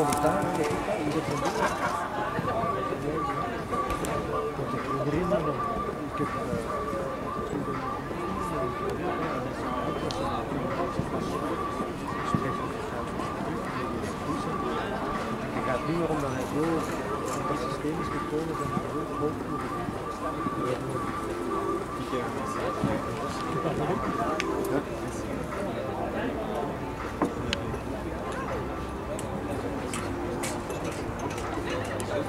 Verschillende commentaren. Ik heb Het gaat niet meer om dat hij zo in dat systeem is gekomen dat hij zo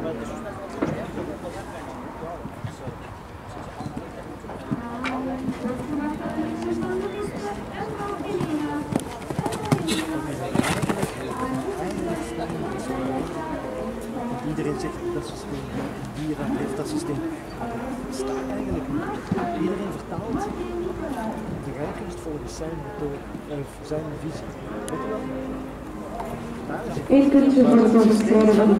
groot Iedereen zegt dat systeem, die dat heeft dat systeem. Dat staat eigenlijk niet. Iedereen vertaalt de rijkunst volgens zijn methode, eh, zijn visie. Weet je wel? Eén puntje voor het onderstrepen van